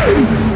Oh!